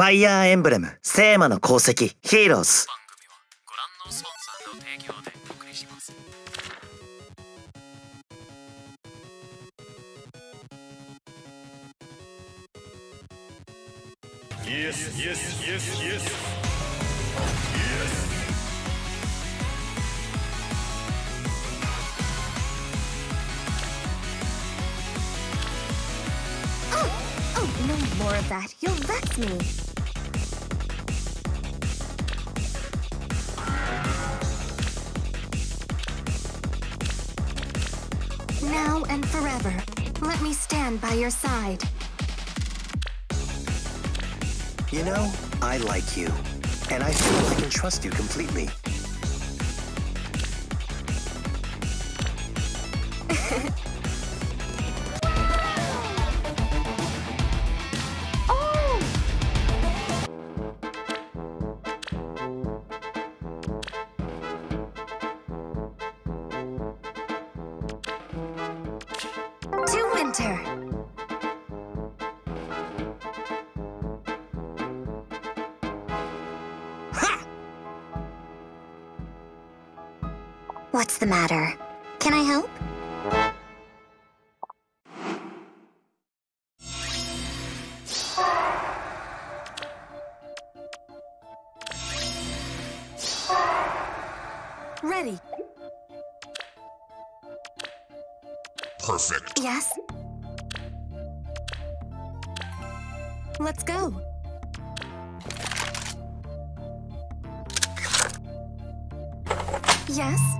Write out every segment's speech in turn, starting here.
ファイヤーエンブレム聖魔の功績ヒーローズ。Yes, yes, yes, yes. Oh, no more of that. You'll vex me. Now and forever, let me stand by your side. You know, I like you, and I feel I can trust you completely. To winter. The matter? Can I help? Ready Perfect. Yes? Let's go Yes?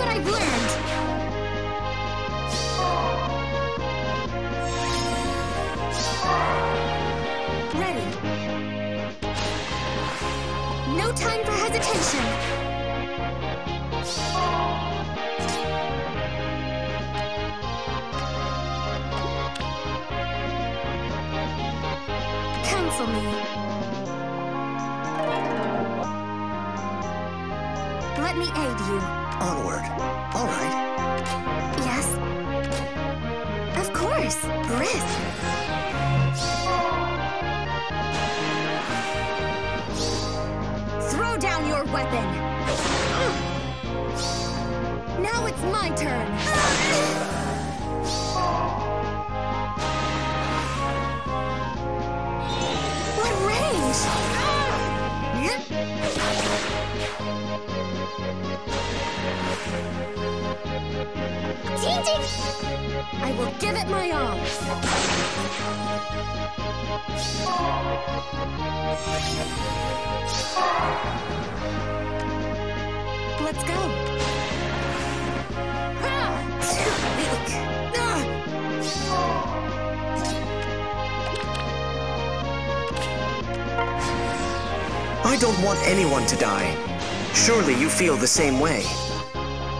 What I've learned Ready No time for hesitation. Let me aid you. Onward. All right. Yes? Of course. Brisk. Throw down your weapon Now it's my turn I will give it my all Let's go. I don't want anyone to die. Surely you feel the same way.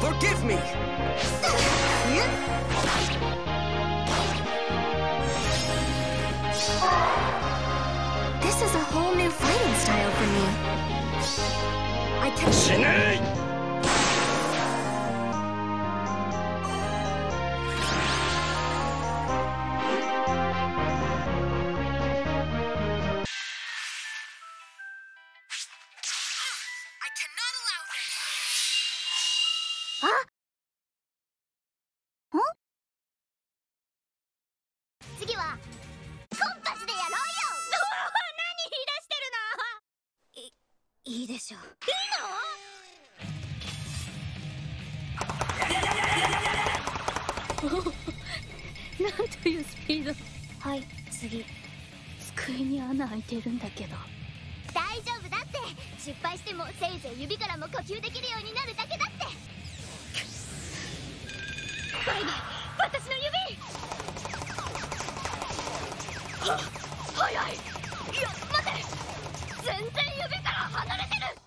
Forgive me! This is a whole new fighting style for me. I can いいいでしょう。なんというスピード。はい次。机に穴開いてるんだけど。大丈夫だって。失敗してもせいぜい指からも呼吸できるようになるだけだって。バイバイ私の指。は早い。いや待て。全然指から離れてる。